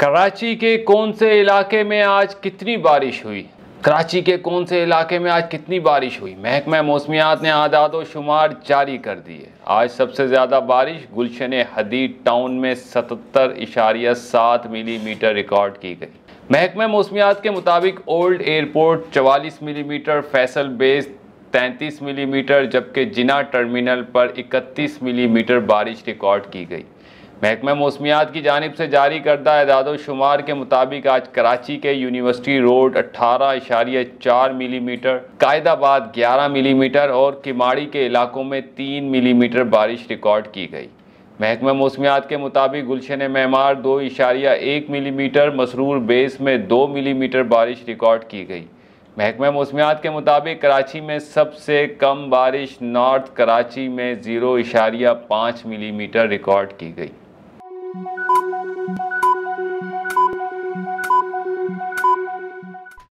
कराची के कौन से इलाके में आज कितनी बारिश हुई? कराची के कौन से इलाके में आज कितनी बारिश हुई? महकमा मौसमियात ने आदाद व शुमार जारी कर दिए आज सबसे ज़्यादा बारिश गुलशन हदीद टाउन में सतहत्तर इशारिया सात मिलीमीटर रिकॉर्ड की गई। महकमा मौसमियात के मुताबिक ओल्ड एयरपोर्ट चवालीस मिलीमीटर, फैसल बेस तैंतीस मिलीमीटर, जबकि जिना टर्मिनल पर इकतीस मिलीमीटर बारिश रिकॉर्ड की गई। महकमा मौसमियात की जानब से जारी करदा इदाद शुमार के मुताबिक आज कराची के यूनिवर्सिटी रोड अट्ठारह इशारिया चार मिली मीटर कायदाबाद ग्यारह मिली मीटर और किमाड़ी के इलाकों में तीन मिली मीटर बारिश रिकॉर्ड की गई। महकमा मौसमियात के मुताबिक गुलशन मैमार दो इशारिया एक मिली मीटर मसरूर बेस में दो मिली मीटर बारिश रिकॉर्ड की गई। महकमा मौसमियात के मुताबिक कराची में सबसे कम बारिश नॉर्थ कराची में ज़ीरो इशारिया पाँच मिली मीटर रिकॉर्ड की गई।